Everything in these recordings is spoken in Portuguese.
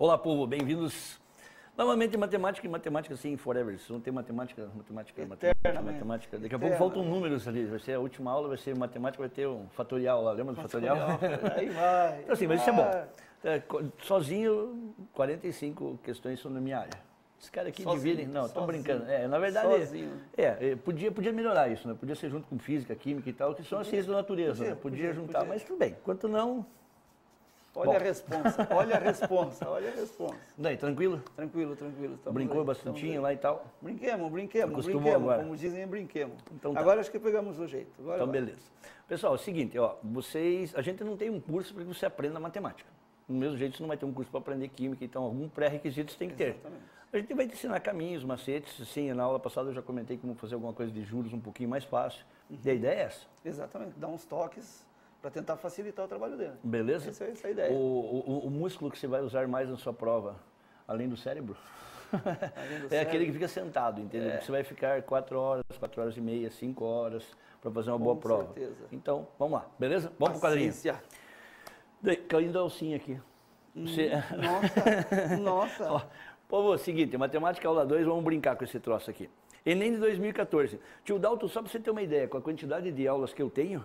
Olá, povo, bem-vindos novamente em matemática e matemática sim, forever. Se não tem matemática, matemática, matemática, matemática. Daqui a pouco faltam números ali. Vai ser a última aula, vai ser matemática, vai ter um fatorial lá. Lembra do fatorial? Aí vai. então, assim, mas isso é bom. É, sozinho, 45 questões são na minha área. Esse cara aqui Sozinho, dividem. Não, estou sozinho. brincando. É, na verdade. Sozinho. É, é, podia, podia melhorar isso, né? Podia ser junto com física, química e tal, que são as ciências da natureza. podia, né? Podia, podia, juntar, podia. mas tudo bem. Enquanto não. Olha Bom. a responsa, olha a responsa, olha a responsa. Daí, tranquilo? Tranquilo, tranquilo. Brincou estamos lá e tal? Brinquemos, brinquemos, brinquemos. agora? Como dizem, brinquemos. Então tá. Agora acho que pegamos o jeito. Agora Então, beleza. Pessoal, é o seguinte, ó, vocês, a gente não tem um curso para que você aprenda matemática. Do mesmo jeito, você não vai ter um curso para aprender química, então algum pré-requisito você tem que ter. Exatamente. A gente vai te ensinar caminhos, macetes, sim, na aula passada eu já comentei como fazer alguma coisa de juros um pouquinho mais fácil. E a ideia é essa, Exatamente, dar uns toques para tentar facilitar o trabalho dele. beleza? Essa, essa é a ideia. O, o- o músculo que você vai usar mais na sua prova, além do cérebro, Além do é aquele que cérebro. fica sentado, entendeu? É. Você vai ficar 4 horas, 4 horas e meia, 5 horas para fazer uma boa Com prova. certeza. Então, vamos lá, beleza? Vamos pro quadrinho. Paciência. Daí, caindo a alcinha aqui. Você... Nossa, nossa. Ó, povo, é o seguinte, matemática aula 2, vamos brincar com esse troço aqui. Enem de 2014. Tio Dalton, só para você ter uma ideia, com a quantidade de aulas que eu tenho,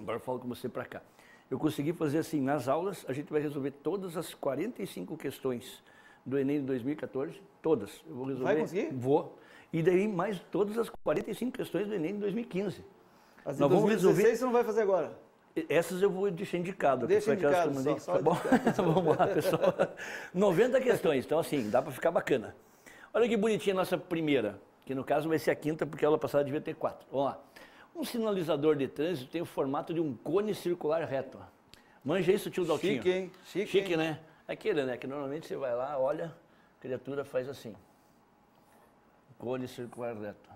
agora eu falo com você para cá. Eu consegui fazer assim, nas aulas, a gente vai resolver todas as 45 questões do Enem de 2014, todas. Eu vou resolver. Vai conseguir? Vou. E daí mais todas as 45 questões do Enem de 2015. As de Nós vamos 2016 resolver- você não vai fazer agora. Essas eu vou deixar indicado. Deixa aquelas que eu indicado mandei. só, Tá só bom? Vamos lá, pessoal. 90 questões, então assim, dá para ficar bacana. Olha que bonitinha a nossa primeira, que no caso vai ser a quinta, porque a aula passada devia ter quatro. Vamos lá. Um sinalizador de trânsito tem o formato de um cone circular reto. Manja isso, tio Daltinho? Chique, hein? Chique, Chique, hein? né? Aquele, né? Que normalmente você vai lá, olha, a criatura faz assim. Cone circular reto.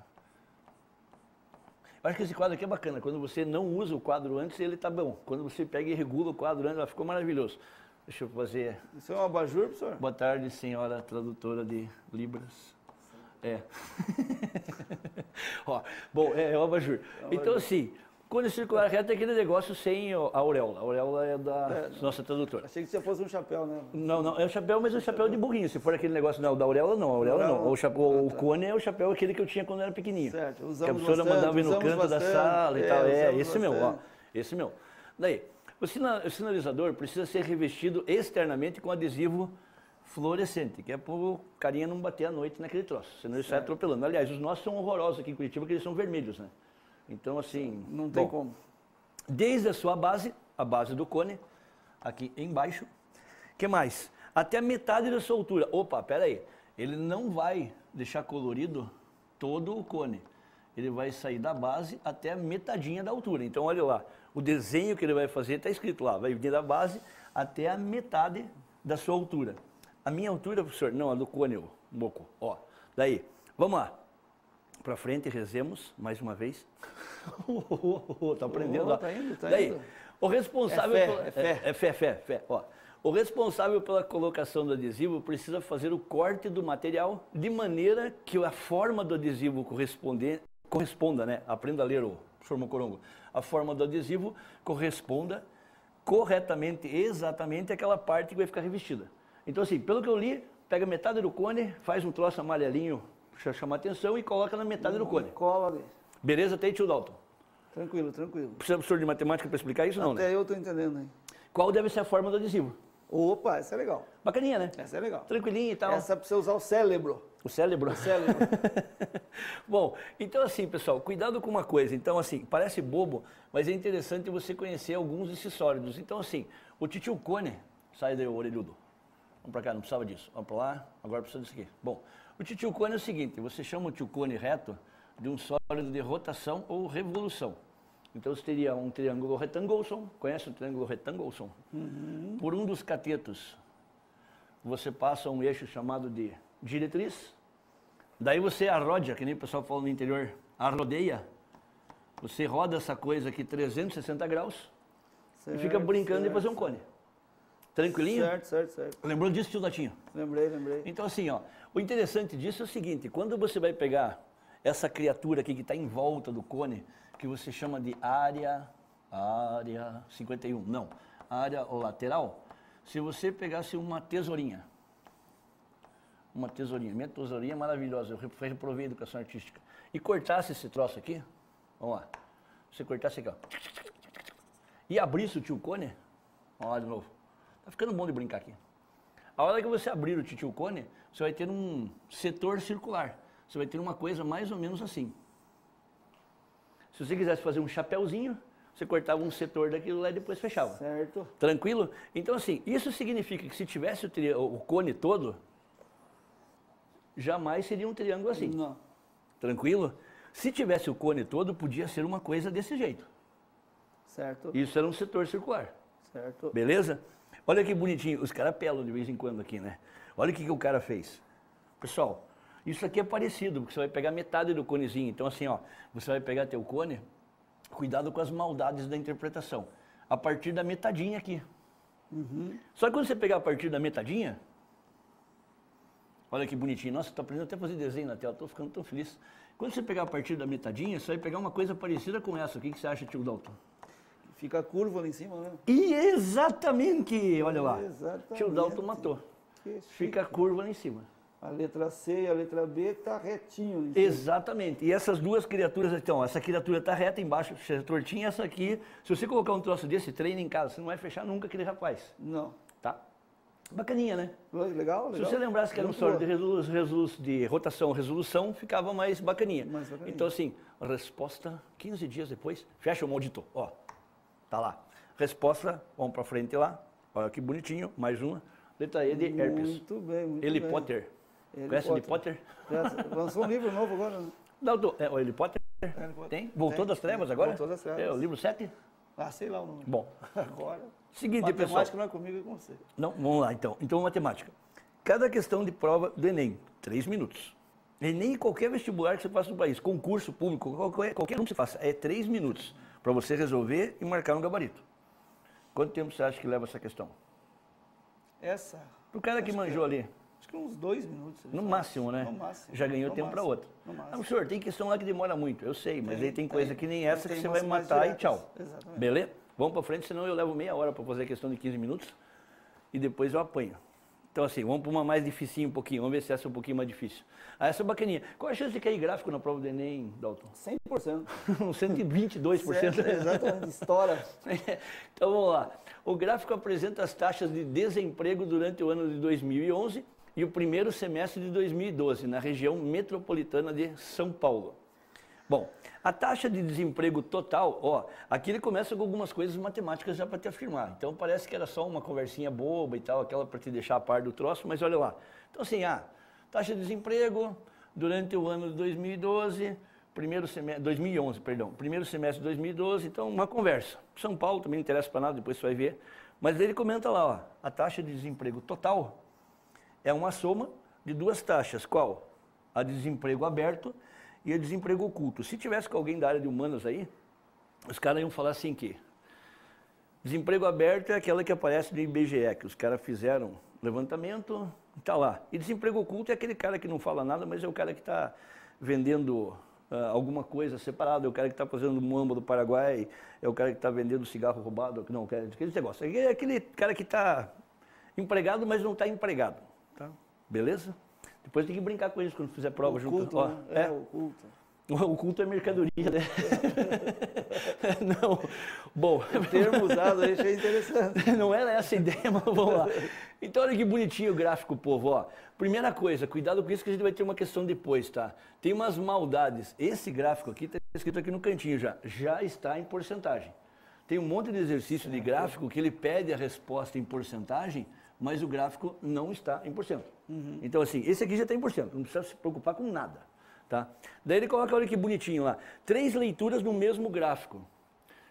Eu acho que esse quadro aqui é bacana. Quando você não usa o quadro antes, ele tá bom. Quando você pega e regula o quadro antes, ela ficou maravilhoso. Deixa eu fazer. Isso é um abajur, professor? Boa tarde, senhora tradutora de Libras. É. Ó, bom, é, é o abajur. Então, assim, quando circular reto é aquele negócio sem a auréola. A auréola é da nossa tradutora. Achei que você fosse um chapéu, né? Não, não, é o chapéu, mas é o chapéu de burrinho. Se for aquele negócio não, da auréola, não. A auréola não. O, chapéu, o cone é o chapéu aquele que eu tinha quando eu era pequenininho. Certo, que a usamos professora bastante, mandava ir no usamos canto da bastante. sala e É, tal. É, usamos esse meu, ó. Esse meu. Daí, o sinalizador precisa ser revestido externamente com adesivo fluorescente, que é para o carinha não bater à noite naquele troço, senão ele sai atropelando. Aliás, os nossos são horrorosos aqui em Curitiba, porque eles são vermelhos, né? Então, assim... Não tem bom, como. Desde a sua base, a base do cone, aqui embaixo. que mais? Até a metade da sua altura. Opa, pera aí. Ele não vai deixar colorido todo o cone. Ele vai sair da base até a metadinha da altura. Então, olha lá. O desenho que ele vai fazer está escrito lá. Vai vir da base até a metade da sua altura. A minha altura, professor? Não, a do ô, moco. Ó, daí. Vamos lá. Para frente, rezemos mais uma vez. tá aprendendo, Oh, ó. tá indo, tá Daí, indo. o responsável É fé, pela- é fé. é fé, fé, fé. Ó, o responsável pela colocação do adesivo precisa fazer o corte do material de maneira que a forma do adesivo corresponde, corresponda, né? Aprenda a ler o professor Mocorongo. A forma do adesivo corresponda corretamente, exatamente àquela parte que vai ficar revestida. Então, assim, pelo que eu li, pega metade do cone, faz um troço amarelinho para chamar atenção e coloca na metade do cone. Cola. Beleza? Tem tio Dalton. Tranquilo, tranquilo. Precisa professor de matemática para explicar isso? Não, né? Até eu tô entendendo, hein? Qual deve ser a forma do adesivo? Opa, essa é legal. Bacaninha, né? Essa é legal. Tranquilinho e tal. Essa pra você usar o cérebro. O cérebro. O cérebro. Bom, então assim, pessoal, cuidado com uma coisa. Então, assim, parece bobo, mas é interessante você conhecer alguns desses sólidos. Então, assim, o titio cone, sai daí, o orelhudo. Vamos pra cá, não precisava disso. Vamos pra lá, agora precisa disso aqui. Bom, o titio cone é o seguinte, você chama o tio cone reto de um sólido de rotação ou revolução. Então, você teria um triângulo retangulson, conhece o triângulo retangulson? Por um dos catetos, você passa um eixo chamado de diretriz, Daí você arrodia, que nem o pessoal fala no interior, arrodeia. Você roda essa coisa aqui 360 graus e fica Certo, brincando de certo, fazer um cone. Tranquilinho? Certo, certo, certo. Lembrou disso, tio Datinho? Lembrei, lembrei. Então, assim, ó, o interessante disso é o seguinte: quando você vai pegar essa criatura aqui que está em volta do cone, que você chama de área, área 51, não, área lateral, se você pegasse uma tesourinha uma tesourinha. Minha tesourinha é maravilhosa, eu re- reprovei educação artística. E cortasse esse troço aqui, vamos lá. Você cortasse aqui, ó. E abrisse o tio cone, vamos lá de novo. Tá ficando bom de brincar aqui. A hora que você abrir o tio cone, você vai ter um setor circular. Você vai ter uma coisa mais ou menos assim. Se você quisesse fazer um chapéuzinho, você cortava um setor daquilo lá e depois fechava. Certo. Tranquilo? Então, assim, isso significa que se tivesse o, o cone todo, jamais seria um triângulo assim. Não. Tranquilo? Se tivesse o cone todo, podia ser uma coisa desse jeito. Certo. Isso era um setor circular. Certo. Beleza? Olha que bonitinho. Os caras pelam de vez em quando aqui, né? Olha o que, que o cara fez. Pessoal, isso aqui é parecido, porque você vai pegar metade do conezinho. Então, assim, ó, você vai pegar teu cone, cuidado com as maldades da interpretação. A partir da metadinha aqui. Só que quando você pegar a partir da metadinha, olha que bonitinho. Nossa, tô aprendendo até a fazer desenho na tela, tô ficando tão feliz. Quando você pegar a partir da metadinha, você vai pegar uma coisa parecida com essa. O que, que você acha, tio Dalton? Fica curva ali em cima, né? E exatamente, olha lá. Exatamente. Tio Dalton matou. Fica a curva lá em cima. A letra C e a letra B tá retinho ali. em cima. Exatamente. E essas duas criaturas, então, essa criatura está reta embaixo, é tortinha, essa aqui. Se você colocar um troço desse, treina em casa, você não vai fechar nunca aquele rapaz. Não. Tá? Bacaninha, né? Legal, legal. Se você lembrasse que era um solo de, resolu resolu de rotação, resolução, ficava mais bacaninha. Mais bacaninha. Então, assim, resposta 15 dias depois, fecha o maldito. Ó, tá lá. Resposta, vamos pra frente lá. Olha que bonitinho, mais uma. Letra E de herpes. Muito bem, muito Eli bem. Potter. Eli Conhece Potter? Já Lançou um livro novo agora, né? Não, do, é, o Potter? Harry Potter. Tem? Voltou Tem, das trevas tem. agora? Voltou das trevas. É, o livro 7? Ah, sei lá o nome. Bom, Agora. seguinte, pessoal. Matemática não é comigo, é com você. Não, vamos lá então. Então, matemática. Cada questão de prova do Enem, três minutos. Enem, qualquer vestibular que você faça no país, concurso público, qualquer, qualquer um que você faça, é três minutos para você resolver e marcar no gabarito. Quanto tempo você acha que leva essa questão? Essa. Para o cara que manjou ali, Acho que uns dois minutos. no máximo, né? No máximo. Já ganhou No tempo para outro. No máximo. senhor, tem questão lá que demora muito, eu sei, mas Tem, aí tem coisa tem. que nem essa que você vai matar e tchau. Exatamente. Beleza? Vamos para frente, senão eu levo meia hora para fazer a questão de 15 minutos e depois eu apanho. Então assim, vamos para uma mais dificinha um pouquinho, vamos ver se essa é um pouquinho mais difícil. Ah, essa é bacaninha. Qual a chance de cair gráfico na prova do Enem, Dalton? 100%. Um 122%. Certo, Exatamente. Estoura. então vamos lá. O gráfico apresenta as taxas de desemprego durante o ano de 2011 e o primeiro semestre de 2012, na região metropolitana de São Paulo. Bom, a taxa de desemprego total, ó, aqui ele começa com algumas coisas matemáticas já para te afirmar. Então parece que era só uma conversinha boba e tal, aquela para te deixar a par do troço, mas olha lá. Então assim, ah, taxa de desemprego durante o ano de 2012, primeiro semestre, 2011, perdão, primeiro semestre de 2012, então uma conversa. São Paulo também não interessa para nada, depois você vai ver. Mas ele comenta lá, ó, a taxa de desemprego total é uma soma de duas taxas. Qual? A de desemprego aberto e de desemprego oculto. Se tivesse com alguém da área de humanas aí, os caras iam falar assim que desemprego aberto é aquela que aparece no IBGE, que os caras fizeram levantamento, está lá. E desemprego oculto é aquele cara que não fala nada, mas é o cara que está vendendo ah, alguma coisa separada, é o cara que está fazendo muamba do Paraguai, é o cara que está vendendo cigarro roubado, não, aquele negócio. É aquele cara que está empregado, mas não está empregado. Tá? Beleza? Depois tem que brincar com eles quando fizer prova O junto. culto, Ó, né? é, É, o culto. o culto é mercadoria, né? não. Bom, O termo usado aí achei interessante. não era essa a ideia, mas vamos lá. Então, olha que bonitinho o gráfico, povo. Ó. Primeira coisa, cuidado com isso que a gente vai ter uma questão depois, tá? Tem umas maldades. Esse gráfico aqui está escrito aqui no cantinho já. Já está em porcentagem. Tem um monte de exercício de gráfico que ele pede a resposta em porcentagem, mas o gráfico não está em porcento. Então, assim, esse aqui já está em porcento. Não precisa se preocupar com nada. Tá? Daí ele coloca, olha que bonitinho lá. Três leituras no mesmo gráfico.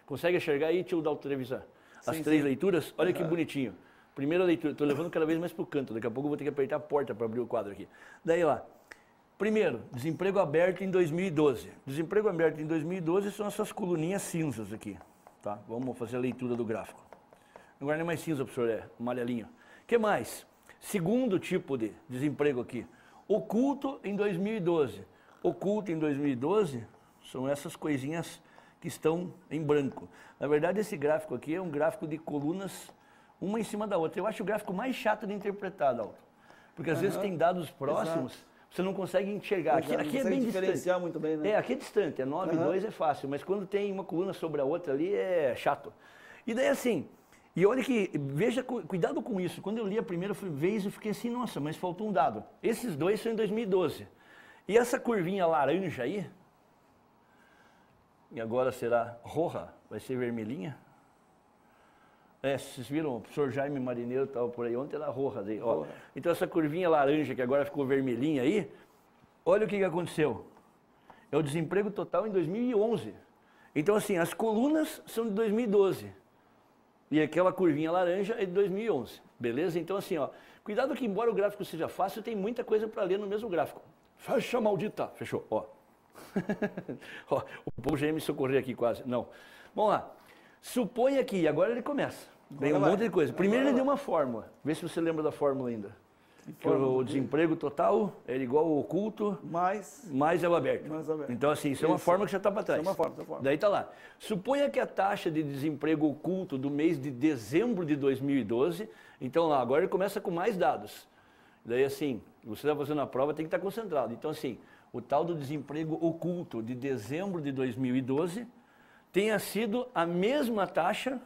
Consegue enxergar aí, tio da televisão? As Sim, três sim. leituras? Olha que bonitinho. Primeira leitura, estou levando cada vez mais para o canto, daqui a pouco eu vou ter que apertar a porta para abrir o quadro aqui. Daí lá. Primeiro, desemprego aberto em 2012. Desemprego aberto em 2012 são essas coluninhas cinzas aqui. Tá? Vamos fazer a leitura do gráfico. Agora não é mais cinza, professor, é amarelinho. O que mais? Segundo tipo de desemprego aqui. Oculto em 2012. Oculto em 2012 são essas coisinhas que estão em branco. Na verdade, esse gráfico aqui é um gráfico de colunas, uma em cima da outra. Eu acho o gráfico mais chato de interpretar, Dalton. Porque às vezes tem dados próximos, você não consegue enxergar. Aqui, Exato, aqui é bem distante. muito bem, né? É, aqui é distante, é 9 e Aham. 2 é fácil, mas quando tem uma coluna sobre a outra ali é chato. E daí assim, e olha que, veja, cu- cuidado com isso. Quando eu li a primeira vez, eu fiquei assim, nossa, mas faltou um dado. Esses dois são em 2012. E essa curvinha laranja aí, e agora será roja, vai ser vermelhinha. É, vocês viram, o professor Jaime Marineiro estava por aí ontem, era roja. Daí, ó. Então essa curvinha laranja que agora ficou vermelhinha aí, olha o que, que aconteceu. É o desemprego total em 2011. Então assim, as colunas são de 2012. E aquela curvinha laranja é de 2011, beleza? Então assim, ó, cuidado que embora o gráfico seja fácil, tem muita coisa para ler no mesmo gráfico. Fecha maldita, fechou, ó. Ó, o povo já ia me socorrer aqui quase. Não. Vamos lá. Suponha que, agora ele começa. Vem um monte de coisa. Primeiro ele deu uma fórmula. Vê se você lembra da fórmula ainda. Que o fórmula? desemprego total é igual ao oculto Mas, mais é o aberto. Mais aberto. Então, assim, isso, é uma forma que já está para trás. Isso é uma forma, é uma forma. Daí está lá. Suponha que a taxa de desemprego oculto do mês de dezembro de 2012, então lá, agora ele começa com mais dados. Daí, assim, você está fazendo a prova, tem que estar concentrado. Então, assim, o tal do desemprego oculto de dezembro de 2012 tenha sido a mesma taxa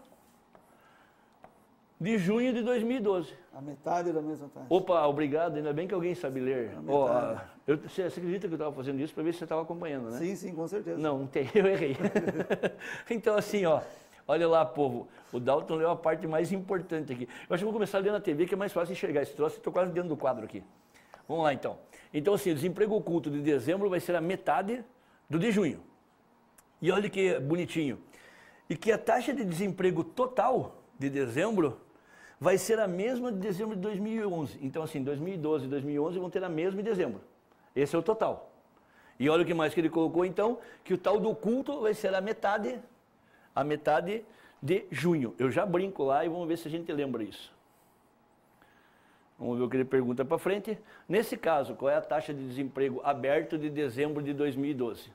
de junho de 2012. a metade da mesma taxa. Opa, obrigado, ainda bem que alguém sabe ler. Ah, eu- você, você acredita que eu estava fazendo isso para ver se você estava acompanhando, né? Sim, sim, com certeza. Não, não tem, eu errei. então, assim, ó, olha lá, povo, o Dalton leu a parte mais importante aqui. Eu acho que vou começar a ler na TV, que é mais fácil enxergar esse troço, estou quase dentro do quadro aqui. Vamos lá, então. Então, assim, o desemprego oculto de dezembro vai ser a metade do de junho. E olha que bonitinho. E que a taxa de desemprego total de dezembro vai ser a mesma de dezembro de 2011. Então, assim, 2012 e 2011 vão ter a mesma em dezembro. Esse é o total. E olha o que mais que ele colocou, então, que o tal do oculto vai ser a metade, a metade de junho. Eu já brinco lá e vamos ver se a gente lembra isso. Vamos ver o que ele pergunta para frente. Nesse caso, qual é a taxa de desemprego aberto de dezembro de 2012?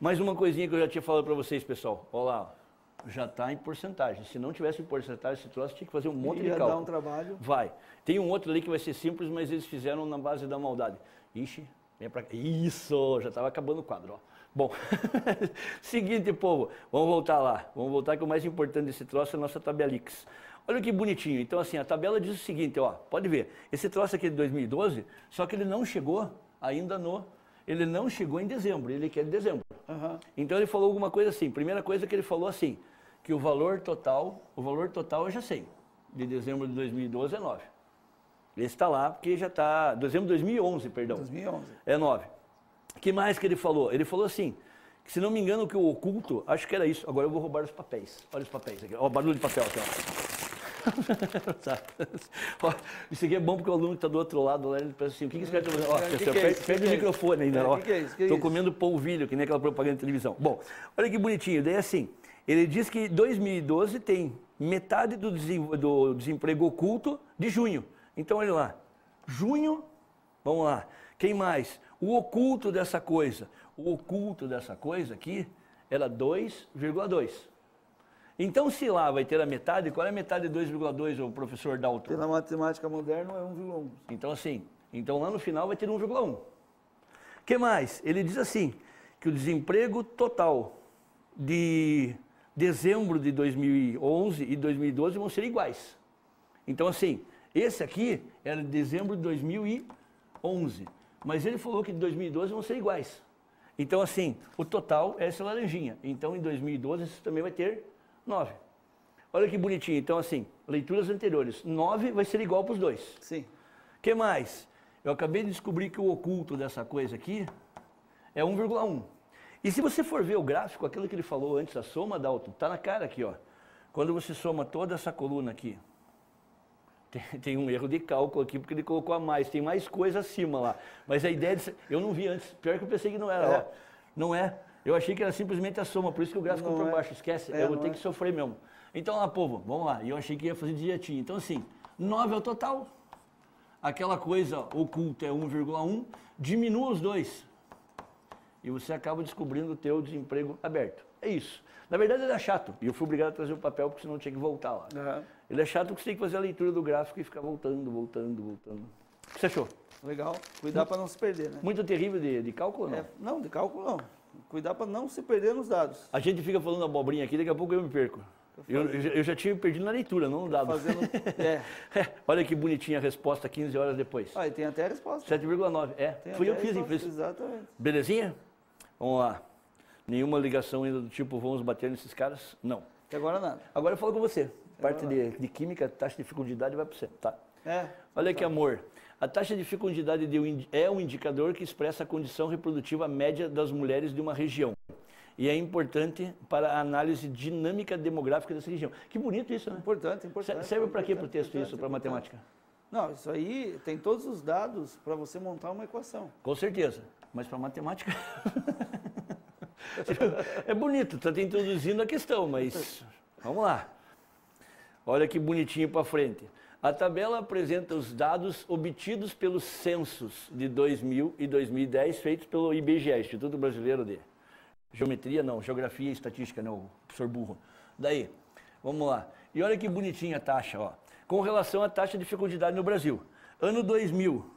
Mais uma coisinha que eu já tinha falado para vocês, pessoal. Olha lá. Já está em porcentagem. Se não tivesse em porcentagem esse troço, tinha que fazer um monte de cálculo. dar um trabalho. Vai. Tem um outro ali que vai ser simples, mas eles fizeram na base da maldade. Ixi, vem pra cá. Isso, já estava acabando o quadro, ó. Bom, seguinte, povo, vamos voltar lá. Vamos voltar que o mais importante desse troço é a nossa tabelix. Olha que bonitinho. Então, assim, a tabela diz o seguinte, ó, pode ver. Esse troço aqui é de 2012, só que ele não chegou ainda no... Ele não chegou em dezembro, ele quer de dezembro. Aham. Então ele falou alguma coisa assim. Primeira coisa que ele falou assim, que o valor total, o valor total eu já sei, de dezembro de 2012 é 9. Esse está lá porque já está, dezembro de 2011, perdão. 2011. É 9. O que mais que ele falou? Ele falou assim, que se não me engano que o oculto, acho que era isso. Agora eu vou roubar os papéis. Olha os papéis aqui. Ó, barulho de papel aqui, ó. Isso aqui é bom porque o aluno que está do outro lado lá, ele pensa assim, o que, que esse cara está fazendo? Ó, É, que que é perde, perde o é microfone ainda, É, ó. que é comendo polvilho, que nem aquela propaganda de televisão. Bom, olha que bonitinho. Daí assim, ele diz que 2012 tem metade do, desem- do desemprego oculto de junho. Então, olha lá. Junho, vamos lá. Quem mais? O oculto dessa coisa. O oculto dessa coisa aqui era 2,2. Então, se lá vai ter a metade, qual é a metade de 2,2, o professor Dalton? Pela matemática moderna é 1,1. Então, assim, então lá no final vai ter 1,1. O que mais? Ele diz assim, que o desemprego total de dezembro de 2011 e 2012 vão ser iguais. Então, assim, esse aqui era de dezembro de 2011, mas ele falou que de 2012 vão ser iguais. Então, assim, o total é essa laranjinha. Então, em 2012, isso também vai ter 9. Olha que bonitinho. Então, assim, leituras anteriores. 9 vai ser igual para os dois. Sim. O que mais? Eu acabei de descobrir que o oculto dessa coisa aqui é 1,1. E se você for ver o gráfico, aquilo que ele falou antes, a soma, Dalton, está na cara aqui, ó. Quando você soma toda essa coluna aqui, tem, tem um erro de cálculo aqui, porque ele colocou a mais, tem mais coisa acima lá. Mas a ideia de eu não vi antes, pior que eu pensei que não era, É. ó. Não é. Eu achei que era simplesmente a soma, por isso que o gráfico ficou por é. baixo, esquece, É, eu vou ter é. que sofrer mesmo. Então lá, povo, vamos lá. E eu achei que ia fazer direitinho. Então assim, 9 é o total, aquela coisa oculta é 1,1, diminua os dois. E você acaba descobrindo o teu desemprego aberto. É isso. Na verdade, ele é chato. E eu fui obrigado a trazer o papel, porque senão tinha que voltar lá. Aham. Ele é chato porque você tem que fazer a leitura do gráfico e ficar voltando, voltando, voltando. O que você achou? Legal. Cuidar para não se perder, né? Muito terrível de, de cálculo não? É, não, de cálculo não. Cuidar para não se perder nos dados. A gente fica falando abobrinha aqui, daqui a pouco eu me perco. Eu, eu já- eu já tinha perdido na leitura, não no dado. Fazendo. É. É, olha que bonitinha a resposta 15 horas depois. Ah, e tem até a resposta. 7,9. É, Tem fui eu que fiz, infeliz. Exatamente. Belezinha? Vamos lá. Nenhuma ligação ainda do tipo, vamos bater nesses caras? Não. Até agora nada. Agora eu falo com você. Parte de, de química, taxa de fecundidade vai para você, tá? É. Olha aqui, amor. A taxa de fecundidade de um é um indicador que expressa a condição reprodutiva média das mulheres de uma região. E é importante para a análise dinâmica demográfica dessa região. Que bonito isso, né? Importante, importante. Serve para quê para o texto isso, para matemática? Não, isso aí tem todos os dados para você montar uma equação. Com certeza. Mas para matemática. é bonito, está introduzindo a questão, mas vamos lá. Olha que bonitinho para frente. A tabela apresenta os dados obtidos pelos censos de 2000 e 2010 feitos pelo IBGE, Instituto Brasileiro de Geometria, não, Geografia e Estatística, não, professor burro. Daí, vamos lá. E olha que bonitinha a taxa, ó. Com relação à taxa de fecundidade no Brasil. Ano 2000,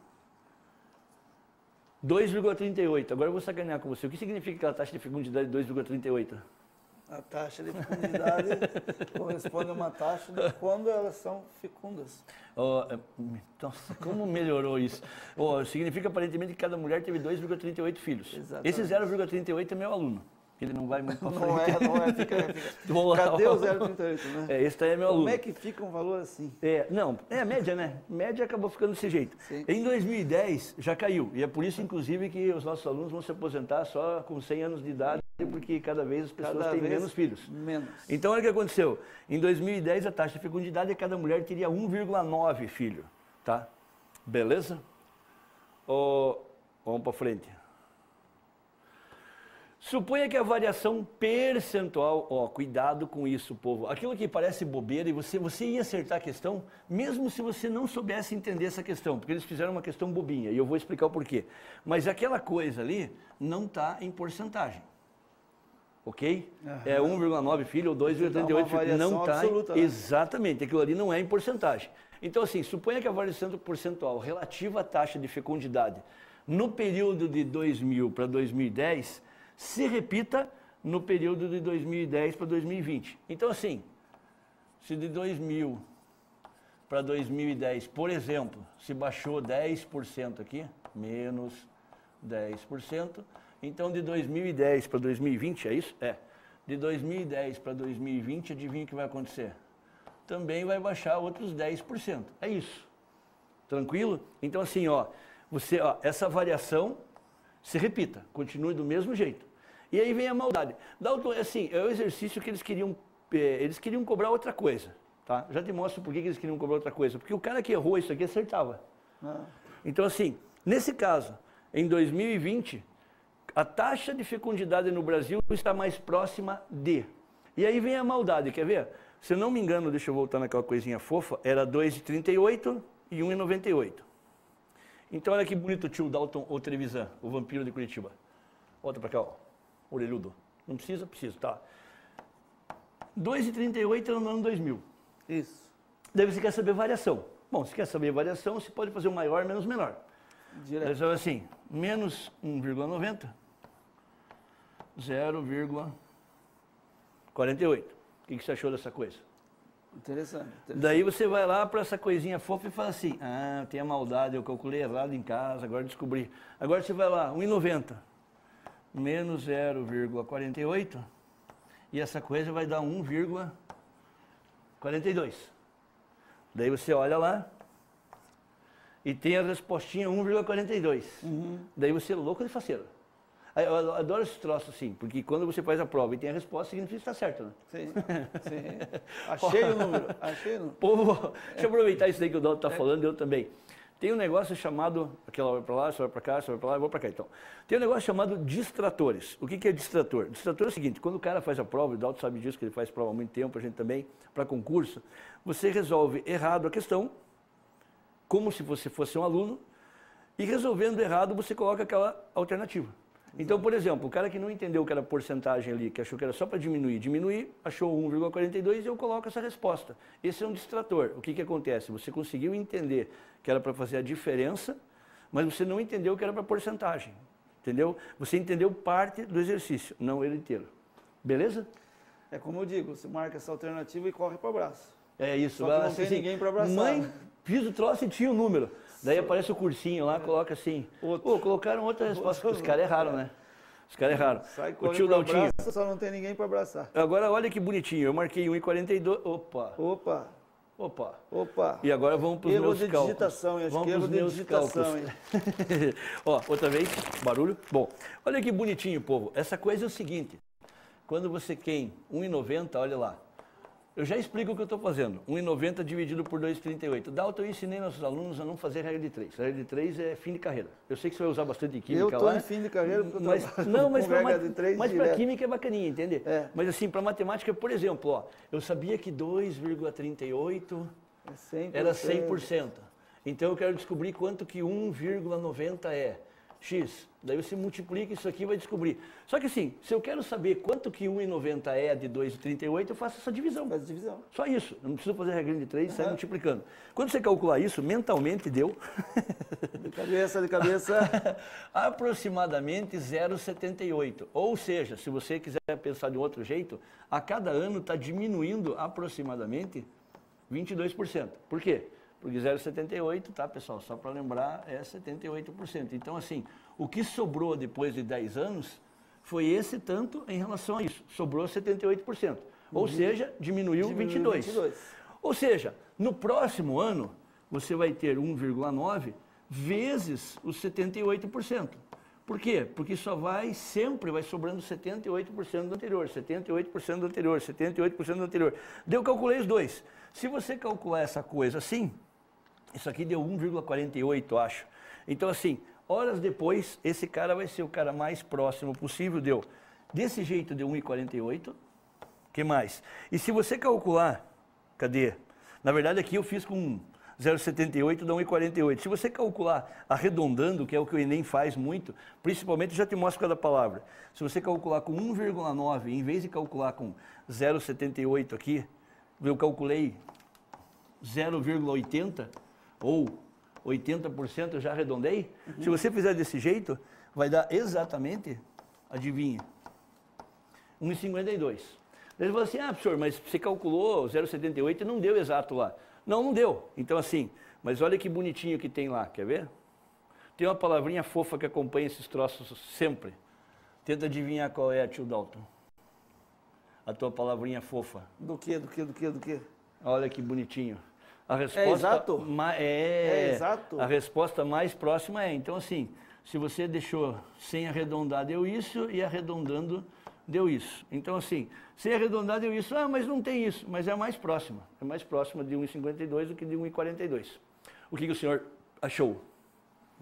2,38. Agora eu vou sacanear com você. O que significa aquela taxa de fecundidade de 2,38? A taxa de fecundidade corresponde a uma taxa de quando elas são fecundas. É, nossa, como melhorou isso? Ó, significa aparentemente que cada mulher teve 2,38 filhos. Exatamente. Esse 0,38 é meu aluno. Ele não vai muito para frente. Não é, não é, fica, fica. Cadê o 0,38, né? É, esse daí é meu Como aluno. é que fica um valor assim? É, não, é a média, né? Média acabou ficando desse jeito. Sim. Em 2010 já caiu. E é por isso, inclusive, que os nossos alunos vão se aposentar só com 100 anos de idade, porque cada vez as pessoas Cada têm menos filhos. Menos. Então, olha o que aconteceu. Em 2010, a taxa de fecundidade, cada mulher teria 1,9 filho, tá? Beleza? Ó, vamos para frente. Suponha que a variação percentual, ó, cuidado com isso, povo. Aquilo que parece bobeira e você, você ia acertar a questão, mesmo se você não soubesse entender essa questão, porque eles fizeram uma questão bobinha e eu vou explicar o porquê. Mas aquela coisa ali não está em porcentagem. Ok? É 1,9 filho ou Dá uma 2,38 filho. variação Não está. né? Exatamente, aquilo ali não é em porcentagem. Então, assim, suponha que a variação percentual relativa à taxa de fecundidade no período de 2000 para 2010 se repita no período de 2010 para 2020. Então, assim, se de 2000 para 2010, por exemplo, se baixou 10% aqui, menos 10%, então de 2010 para 2020, é isso? É. De 2010 para 2020, adivinha o que vai acontecer? Também vai baixar outros 10%. É isso. Tranquilo? Então assim, ó, você, ó, essa variação se repita, continue do mesmo jeito. E aí vem a maldade. Dalton, assim, é o exercício que eles queriam, eh, eles queriam cobrar outra coisa, tá? Já te mostro por que que eles queriam cobrar outra coisa. Porque o cara que errou isso aqui acertava. Ah, Então, assim, nesse caso, em 2020, a taxa de fecundidade no Brasil está mais próxima de. E aí vem a maldade, quer ver? Se eu não me engano, deixa eu voltar naquela coisinha fofa, era 2,38 e 1,98. Então, olha que bonito o tio Dalton, ou Trevisan, o vampiro de Curitiba. Volta pra cá, ó. Orelhudo. Não precisa? Precisa, tá. 2,38 era no ano 2000. isso. Daí você quer saber variação. Bom, se quer saber variação, você pode fazer o maior menos o menor. Direto. Vai assim, menos 1,90, 0,48. O que que você achou dessa coisa? Interessante. interessante. Daí você vai lá para essa coisinha fofa e fala assim, ah, tem a maldade, eu calculei errado em casa, agora descobri. Agora você vai lá, 1,90, menos 0,48, e essa coisa vai dar 1,42. Daí você olha lá e tem a respostinha 1,42. Daí você é louco de faceiro. Eu adoro esse troço assim, porque quando você faz a prova e tem a resposta, significa que está certo, né? Sim, sim. Achei o número. Achei o número. Povo, deixa eu aproveitar isso daí que o Dalton está falando, eu também. Tem um negócio chamado, aquela vai para lá, você vai para cá, você vai para lá, eu vou para cá então. Tem um negócio chamado distratores. O que, que é distrator? Distrator é o seguinte, quando o cara faz a prova, o Dalton sabe disso, que ele faz prova há muito tempo, a gente também, para concurso, você resolve errado a questão, como se você fosse um aluno, e resolvendo errado, você coloca aquela alternativa. Então, por exemplo, o cara que não entendeu que era porcentagem ali, que achou que era só para diminuir, diminuir, achou 1,42 e eu coloco essa resposta. Esse é um distrator. O que, que acontece? Você conseguiu entender que era para fazer a diferença, mas você não entendeu que era para porcentagem. Entendeu? Você entendeu parte do exercício, não ele inteiro. Beleza? É como eu digo, você marca essa alternativa e corre para o braço. É isso. Só que não assim, tem ninguém para abraçar. Mãe, fiz o troço e tinha o número. Daí aparece o cursinho lá, coloca assim. Outro. Pô, colocaram outra resposta. Os caras erraram, né? Os caras erraram. Sai O tio Daltinho. abraço, só não tem ninguém para abraçar. Agora olha que bonitinho. Eu marquei 1,42. Opa, Opa, opa. opa. E agora vamos para os meus de cálculos. digitação, eu acho vamos que erro de meus digitação. Ó, outra vez, barulho. Bom, olha que bonitinho, povo. Essa coisa é o seguinte. Quando você tem 1,90, olha lá. Eu já explico o que eu estou fazendo. 1,90 dividido por 2,38. Dalton, eu ensinei nossos alunos a não fazer regra de 3. Regra de 3 é fim de carreira. Eu sei que você vai usar bastante química Eu tô lá. em fim de carreira porque eu mas, trabalho Não, mas com para regra de três mas pra direto. química é bacaninha, entende? É. Mas assim, para matemática, por exemplo, ó, eu sabia que 2,38 É 100%. era 100%. Então eu quero descobrir quanto que 1,90 é. X. Daí você multiplica isso aqui e vai descobrir. Só que assim, se eu quero saber quanto que 1,90 é de 2,38, eu faço essa divisão. Faz divisão. Só isso. Eu não preciso fazer regra de 3 e sair Aham. multiplicando. Quando você calcular isso, mentalmente deu De cabeça, de cabeça. aproximadamente 0,78. Ou seja, se você quiser pensar de outro jeito, a cada ano está diminuindo aproximadamente 22%. Por quê? Porque 0,78, tá, pessoal? Só para lembrar, é 78%. Então, assim, o que sobrou depois de 10 anos foi esse tanto em relação a isso. Sobrou 78%. Ou seja, diminuiu, Diminuiu 22%. 22. Ou seja, no próximo ano, você vai ter 1,9 vezes os 78%. Por quê? Porque só vai, sempre vai sobrando 78% do anterior, 78% do anterior, 78% do anterior. Daí eu calculei os dois. Se você calcular essa coisa assim, isso aqui deu 1,48, acho. Então, assim, horas depois, esse cara vai ser o cara mais próximo possível, deu. Desse jeito deu 1,48. que mais? E se você calcular, cadê? Na verdade, aqui eu fiz com 0,78 dá 1,48. Se você calcular arredondando, que é o que o Enem faz muito, principalmente, já te mostro cada palavra. Se você calcular com 1,9, em vez de calcular com 0,78 aqui, eu calculei 0,80 ou 80%, eu já arredondei. Se você fizer desse jeito, vai dar exatamente, adivinha, 1,52. Ele falou assim, ah, professor, mas você calculou 0,78 e não deu exato lá. Não, não deu. Então assim, mas olha que bonitinho que tem lá, quer ver? Tem uma palavrinha fofa que acompanha esses troços sempre. Tenta adivinhar qual é, tio Dalton. A tua palavrinha fofa. Do que, do que, do que, do que? Olha que bonitinho. A resposta exato? ma- é, É exato? A resposta mais próxima é. Então, assim, se você deixou sem arredondar, deu isso, e arredondando, deu isso. Então, assim, sem arredondar, deu isso. Ah, mas não tem isso. Mas é mais próxima. É mais próxima de 1,52 do que de 1,42. O que, que o senhor achou?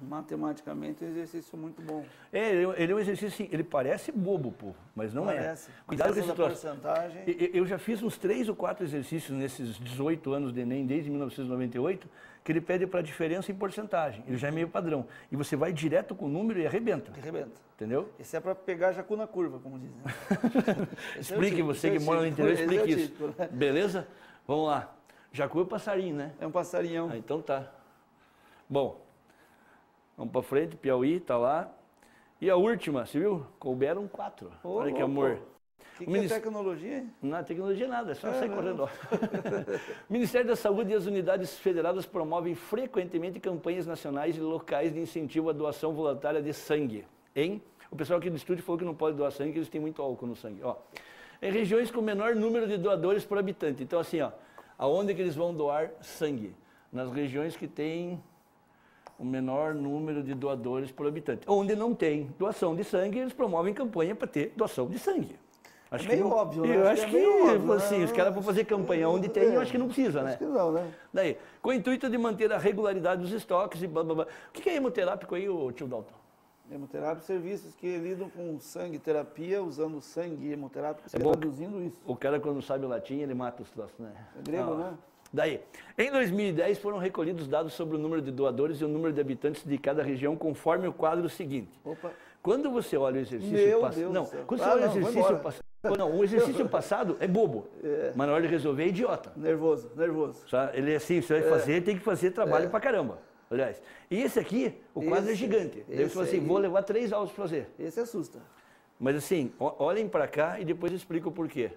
Matematicamente, é um exercício muito bom. É, ele, ele é um exercício, assim, ele parece bobo, pô, mas não Parece. é. Cuidado com esse troço. porcentagem. E- e- Eu já fiz uns três ou quatro exercícios nesses 18 anos de Enem, desde 1998, que ele pede para diferença em porcentagem. Ele já é meio padrão. E você vai direto com o número e arrebenta. Arrebenta. Entendeu? Esse é para pegar jacu na curva, como dizem. É Explique, tipo, você que é mora no interior, é explique isso. né? Beleza? Vamos lá. Jacu é passarinho, né? É um passarinhão. Ah, então tá. Bom, vamos para frente, Piauí, tá lá. E a última, você viu? Couberam quatro. Olha que amor. O que, que minis- é tecnologia? Não é tecnologia nada, é só sair não. correndo. o Ministério da Saúde e as unidades federadas promovem frequentemente campanhas nacionais e locais de incentivo à doação voluntária de sangue. Hein? O pessoal aqui do estúdio falou que não pode doar sangue, que eles têm muito álcool no sangue. Ó. Em regiões com menor número de doadores por habitante. Então, assim, ó, aonde que eles vão doar sangue? Nas regiões que têm o menor número de doadores por habitante. Onde não tem doação de sangue, eles promovem campanha para ter doação de sangue. Acho meio não- óbvio, né? Eu Acho acho que que, é meio óbvio, assim, né? os caras vão fazer campanha onde tem, eu acho que não precisa, né? Acho que não, né? Daí, com o intuito de manter a regularidade dos estoques e blá blá blá. O que que é hemoterápico aí, ô, tio Dalton? Hemoterápico, serviços que lidam com sangue terapia, usando sangue hemoterápico, É traduzindo isso. O cara, quando sabe o latim, ele mata os troços, né? É grego, Ah, né? Daí, em 2010 foram recolhidos dados sobre o número de doadores e o número de habitantes de cada região, conforme o quadro seguinte. Opa. Quando você olha o exercício passado. Não, quando você Ah, olha o não, vou exercício passado. Não, o exercício passado é bobo. Mas na hora de resolver é idiota. Nervoso, nervoso. Sabe? Ele é assim, você vai fazer, tem que fazer trabalho pra caramba. Aliás. E esse aqui, o quadro é Esse- gigante. Daí você esse fala assim, aí- vou levar três aulas pra fazer. Esse assusta. Mas assim, olhem para cá e depois eu explico o porquê.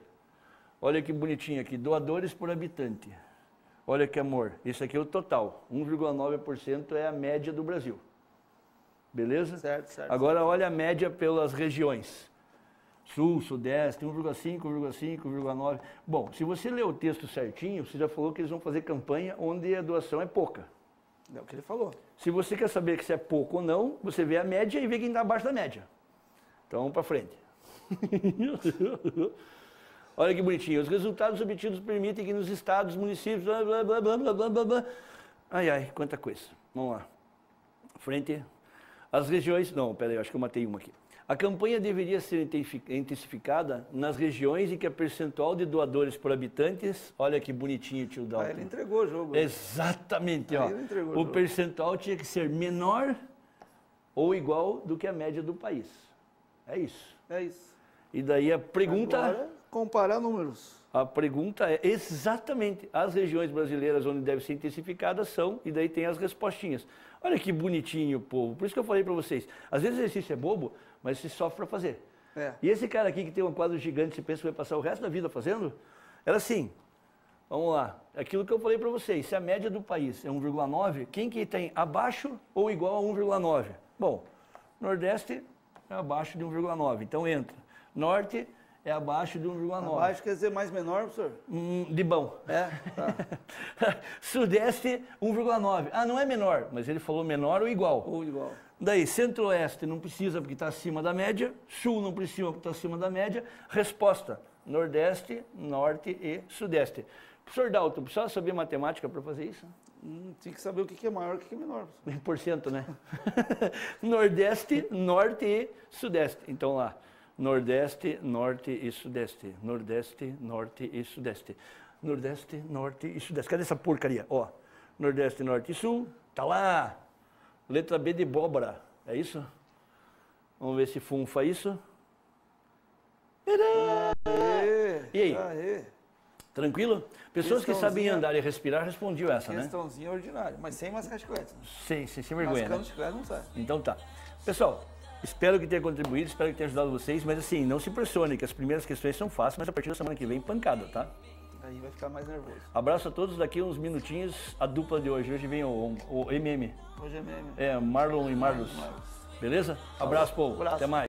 Olha que bonitinho aqui, doadores por habitante. Olha que amor, isso aqui é o total. 1,9% é a média do Brasil. Beleza? Certo, certo. Agora olha a média pelas regiões. Sul, Sudeste, 1,5, 1,5, 1,9. Bom, se você ler o texto certinho, você já falou que eles vão fazer campanha onde a doação é pouca. É o que ele falou. Se você quer saber se é pouco ou não, você vê a média e vê quem está abaixo da média. Então, para frente. Olha que bonitinho. Os resultados obtidos permitem que nos estados, municípios, blá, blá, blá, blá, blá, blá, blá, blá. Ai, ai, quanta coisa. Vamos lá. Frente. As regiões. Não, peraí, eu acho que eu matei uma aqui. A campanha deveria ser intensi- intensificada nas regiões em que a percentual de doadores por habitantes. Olha que bonitinho, tio Ah, Dalton. ele entregou o jogo. Exatamente, ó. Ele entregou o percentual tinha que ser menor ou igual do que a média do país. É isso. É isso. E daí a pergunta, Agora, comparar números. a pergunta é exatamente as regiões brasileiras onde deve ser intensificada são e daí tem as respostinhas. Olha que bonitinho, povo. Por isso que eu falei para vocês. Às vezes o exercício é bobo, mas se sofre para fazer. É. E esse cara aqui que tem um quadro gigante, você pensa que vai passar o resto da vida fazendo? Era assim. Vamos lá. Aquilo que eu falei para vocês, se a média do país é 1,9, quem que tem abaixo ou igual a 1,9? Bom, Nordeste é abaixo de 1,9, então entra. Norte é abaixo de 1,9. Abaixo quer dizer mais menor, professor? Hum, de bom. É, tá. Sudeste, 1,9. Ah, não é menor, mas ele falou menor ou igual. Ou igual. Daí, centro-oeste não precisa porque está acima da média, sul não precisa porque está acima da média. Resposta: nordeste, norte e sudeste. Professor Dalton, precisava saber matemática para fazer isso? Hum, tem que saber o que é maior e o que é menor. Em porcento, né? nordeste, norte e sudeste. Então lá, nordeste, norte e sudeste. Nordeste, norte e sudeste. Nordeste, norte e sudeste. Cadê essa porcaria? Ó, nordeste, norte e sul. Tá lá. Letra B de abóbora. É isso? Vamos ver se funfa isso. Aê, E aí? Aê. Tranquilo? Pessoas que sabem andar e respirar respondiam essa, né? Questãozinha ordinária, mas sem mascar chiclete. Sim, sim, sem vergonha, né? Mascando chiclete não sai. Então tá. Pessoal, espero que tenha contribuído, espero que tenha ajudado vocês, mas assim, não se impressione que as primeiras questões são fáceis, mas a partir da semana que vem, pancada, tá? Aí vai ficar mais nervoso. Abraço a todos, daqui uns minutinhos, a dupla de hoje. Hoje vem o, o MM, Hoje é meme. é Marlon e Marlos. Beleza? Abraço, povo. Até mais.